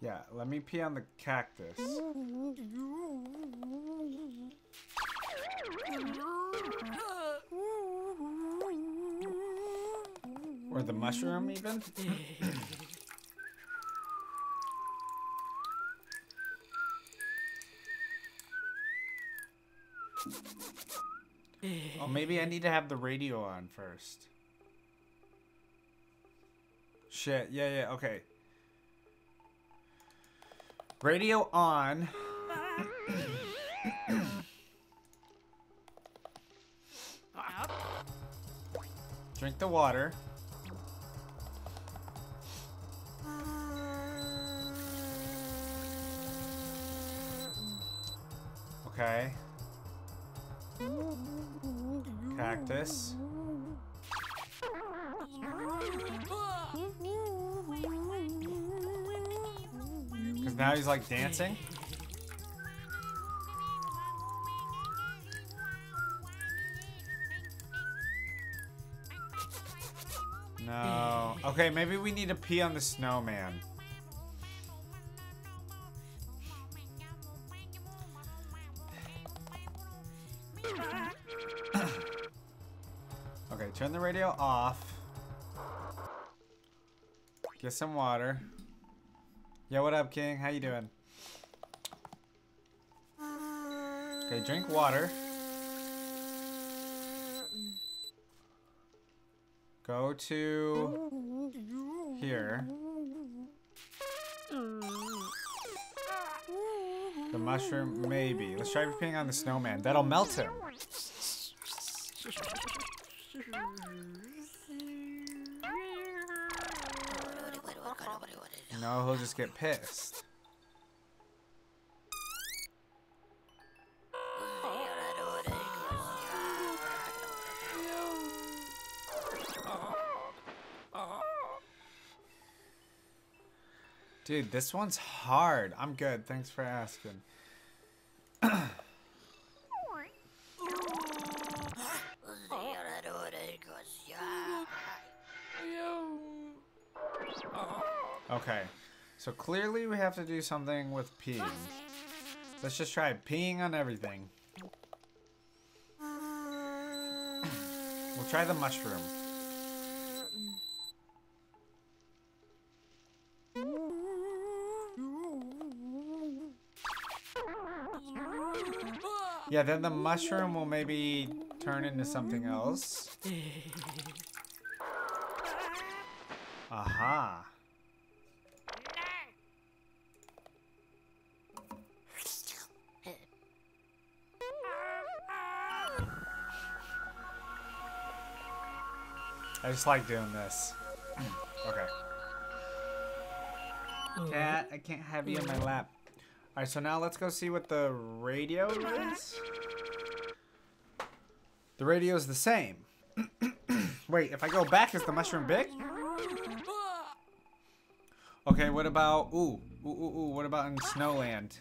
Yeah, let me pee on the cactus. Or the mushroom, even? oh, maybe I need to have the radio on first. Shit, yeah, yeah, okay. Radio on. Drink the water. Okay. Cactus. Now he's like dancing. No. Okay, maybe we need to pee on the snowman. okay, turn the radio off. Get some water. Yeah, what up, King? How you doing? Okay, drink water. Go to here. The mushroom, maybe. Let's try peeing on the snowman. That'll melt him. No, he'll just get pissed. Dude, this one's hard. I'm good. Thanks for asking. Okay. So clearly we have to do something with peeing. Let's just try peeing on everything. We'll try the mushroom. Yeah, then the mushroom will maybe turn into something else. Aha. I just like doing this. okay. Mm-hmm. Cat, I can't have you in my lap. Alright, so now let's go see what the radio is. The radio is the same. Wait, if I go back, is the mushroom big? Okay, what about... Ooh, ooh, ooh, ooh, what about in Snowland?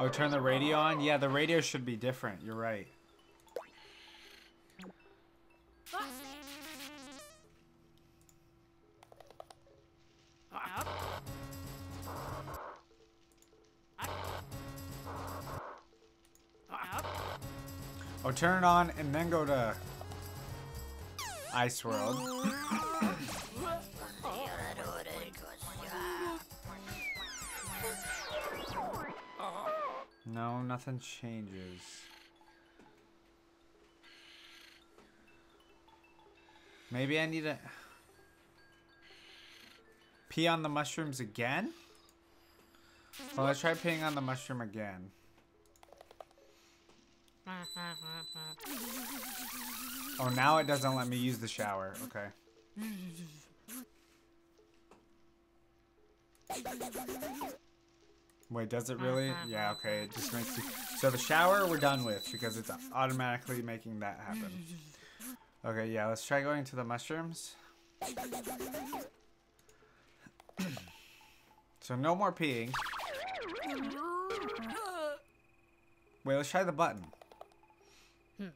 Oh, turn the radio on? Yeah, the radio should be different. You're right. Oh, turn it on and then go to Ice World. No, nothing changes. Maybe I need to pee on the mushrooms again? Well, let's try peeing on the mushroom again. Oh, now it doesn't let me use the shower. Okay. Wait, does it really? Uh-huh. Yeah, okay. It just makes you... So the shower we're done with because it's automatically making that happen. Okay, yeah, let's try going to the mushrooms. so no more peeing. Wait, let's try the button. Hmm,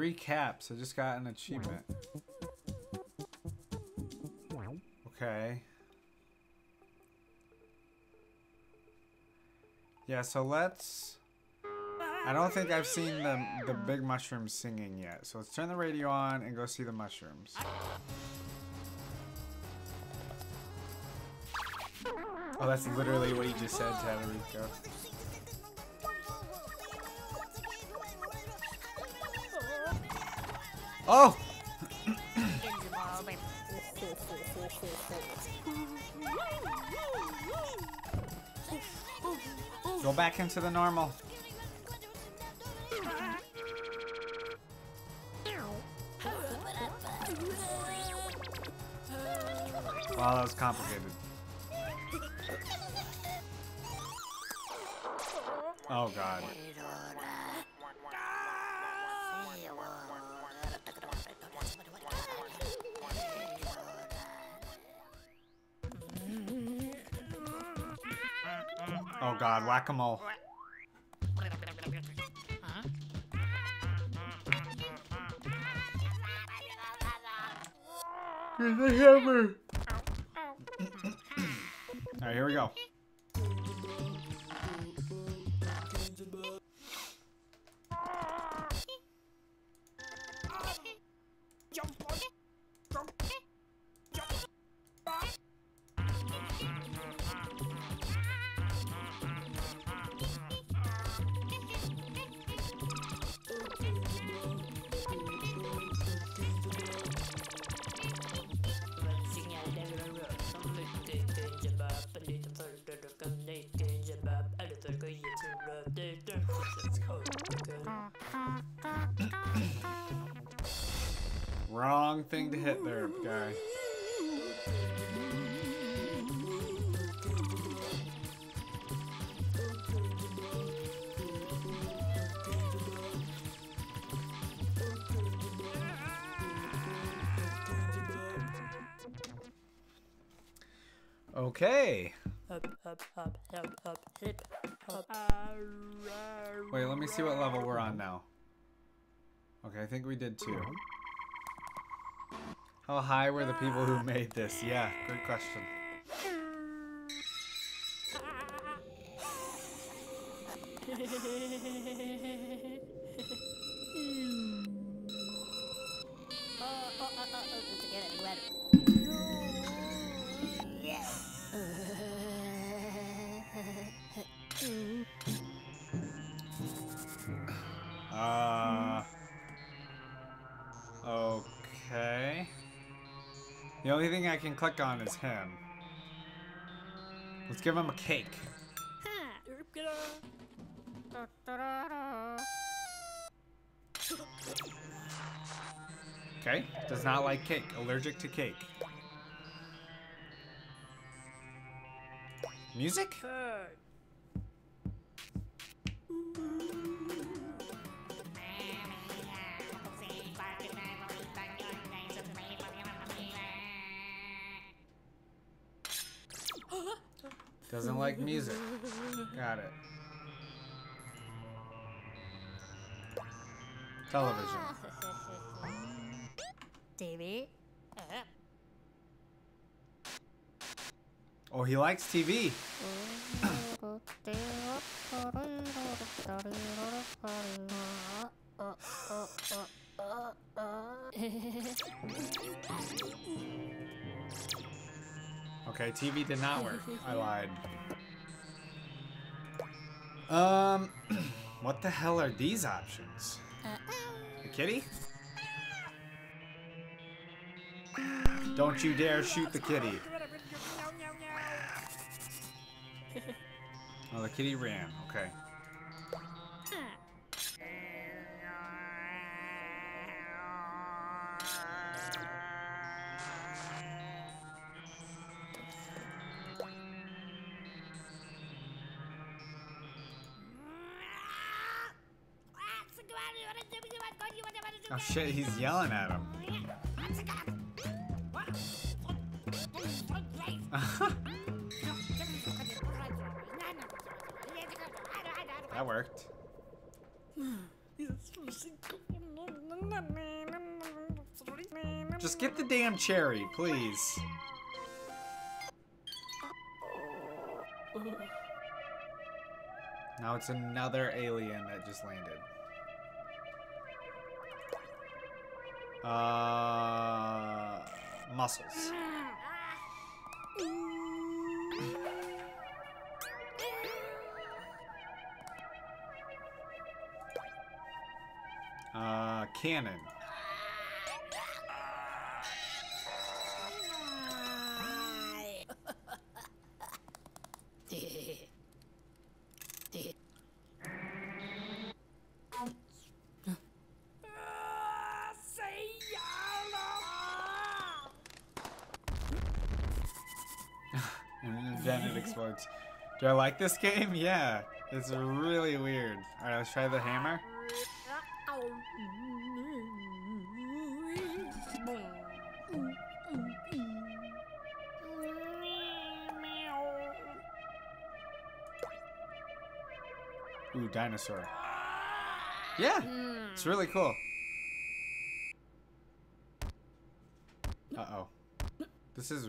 Three caps. I just got an achievement. Okay. Yeah, so let's... I don't think I've seen the, the big mushrooms singing yet. So let's turn the radio on and go see the mushrooms. Oh, that's literally what you just said, Tadarico. Oh! Go back into the normal. Wow, that was complicated. Oh god. Oh god, whack-a-mole. Here's the hammer. Alright, here we go. Wrong thing to hit there, guy. Okay. Up, up, up, up, up, hip, up. Wait, let me see what level we're on now. Okay, I think we did two. How high were the people who made this? Yeah, good question. Uh. The only thing I can click on is him. Let's give him a cake. Okay. Does not like cake. Allergic to cake. Music? Doesn't like music. Got it. Television. TV. Oh, he likes TV. Okay, TV did not work. I lied. Um, what the hell are these options? The kitty? Don't you dare shoot the kitty. Oh, the kitty ran. Okay. Shit, he's yelling at him. that worked. Just get the damn cherry, please. Now it's another alien that just landed. Uh, muscles. Uh, cannon. Then it explodes. Do I like this game? Yeah. It's really weird. Alright, let's try the hammer. Ooh, dinosaur. Yeah, it's really cool. Uh-oh. This is...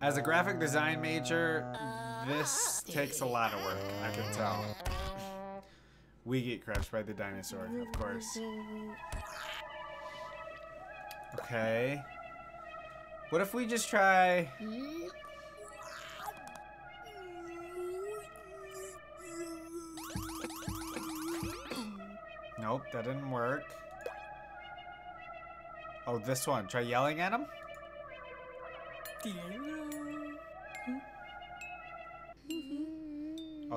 As a graphic design major, this takes a lot of work, I can tell. We get crushed by the dinosaur, of course. Okay. What if we just try... Nope, that didn't work. Oh, this one. Try yelling at him?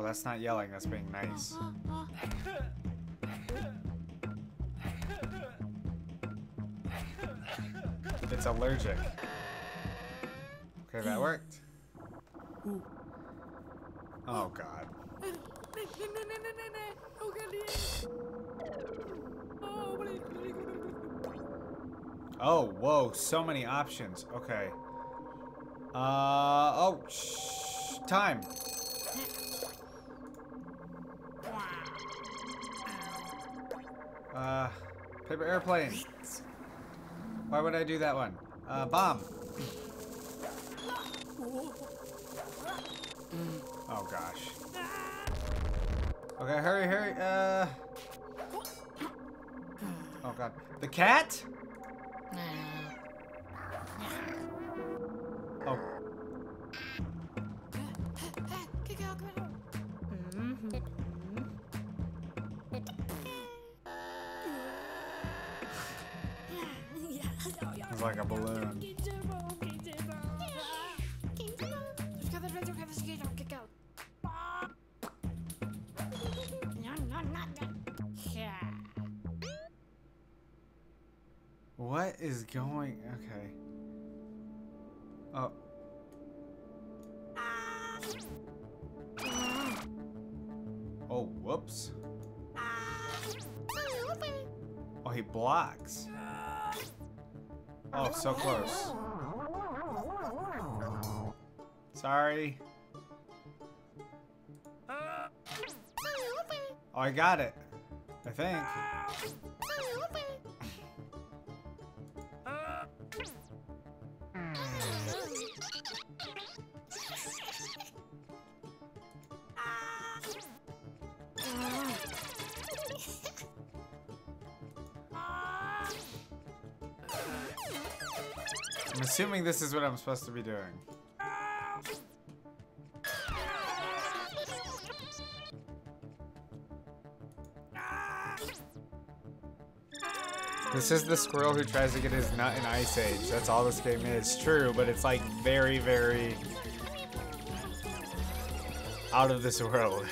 Oh, that's not yelling. That's being nice. It's allergic. Okay, that worked. Oh, God. Oh, whoa, so many options. Okay. Uh, oh, shh, time. Uh, paper airplane. Why would I do that one? Uh, bomb. Oh gosh. Okay, hurry, hurry. Uh. Oh god. The cat? Oh. It's like a balloon. What is going? Okay. Oh. Oh, whoops. Oh, he blocks. Oh, so close. Sorry. Oh, I got it. I think. I'm assuming this is what I'm supposed to be doing. This is the squirrel who tries to get his nut in Ice Age. That's all this game is. True, but it's like very, very out of this world.